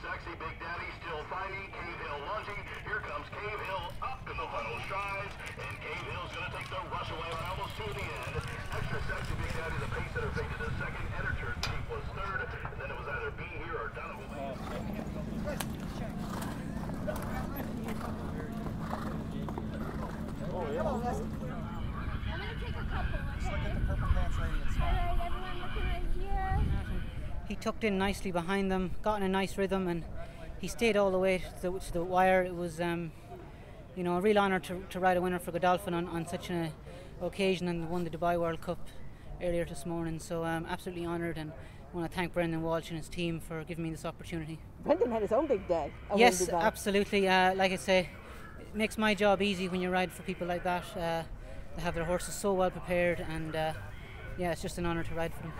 sexy Big Daddy still fighting. Cave Hill lunging. Here comes Cave Hill up in the final strides. And Cave Hill's going to take the Rushaway right almost to the end. Extra sexy Big Daddy, the pace setter, faded to second. Editor Chief was third. And then it was either Be Here or Donovan. I'm gonna take a couple, okay? Alright, everyone looking right here. He tucked in nicely behind them, got in a nice rhythm, and he stayed all the way to the, to the wire. It was, um, you know, a real honour to, to ride a winner for Godolphin on, on such an occasion and won the Dubai World Cup earlier this morning. So um, absolutely honoured and I want to thank Brendan Walsh and his team for giving me this opportunity. Brendan had his own big day. Yes, absolutely. Uh, like I say, it makes my job easy when you ride for people like that. Uh, they have their horses so well prepared, and uh, yeah, it's just an honour to ride for them.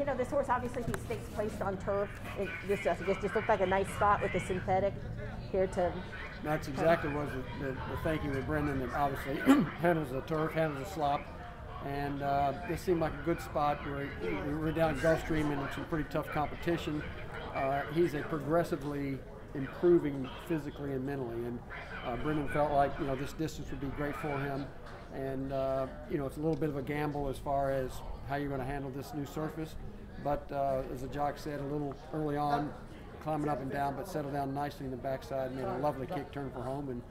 You know, this horse obviously he stakes placed on turf. It, this just, this just looked like a nice spot with the synthetic here to. That's exactly what the, the, the thinking with Brendan. That obviously handles the turf, handles the slop, and uh, this seemed like a good spot we were down Gulfstream and it's some pretty tough competition. Uh, he's a progressively improving physically and mentally, and uh, Brendan felt like you know this distance would be great for him, and uh, you know it's a little bit of a gamble as far as how you're going to handle this new surface, but uh, as the jock said a little early on, climbing up and down, but settled down nicely in the backside, made a lovely kick turn for home, and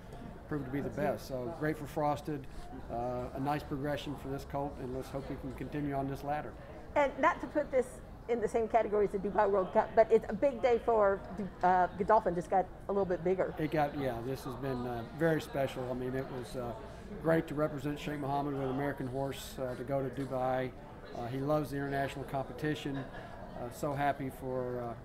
proved to be the best. So great for Frosted, uh, a nice progression for this colt, and let's hope we can continue on this ladder. And not to put this in the same category as the Dubai World Cup, but it's a big day for uh, Godolphin. Just got a little bit bigger. It got yeah. This has been uh, very special. I mean, it was uh, great to represent Sheikh Mohammed with an American horse uh, to go to Dubai. Uh, he loves the international competition. Uh, so happy for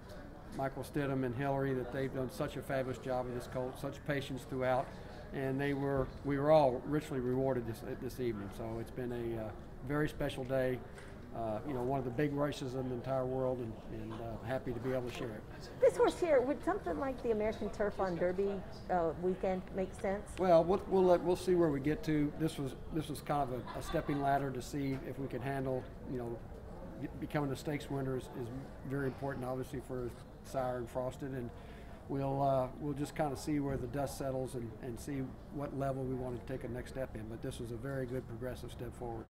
Michael Stidham and Hillary that they've done such a fabulous job with this colt. Such patience throughout, and they were we were all richly rewarded this this evening. So it's been a very special day. Uh, you know, one of the big races in the entire world, and, and uh, happy to be able to share it. This horse here, would something like the American Turf on Derby uh, weekend make sense? Well, we'll we'll, let, we'll see where we get to. This was this was kind of a, a stepping ladder to see if we could handle. You know, becoming a stakes winner is, is very important, obviously for Sire and Frosted, and we'll uh, we'll just kind of see where the dust settles and, and see what level we want to take a next step in. But this was a very good progressive step forward.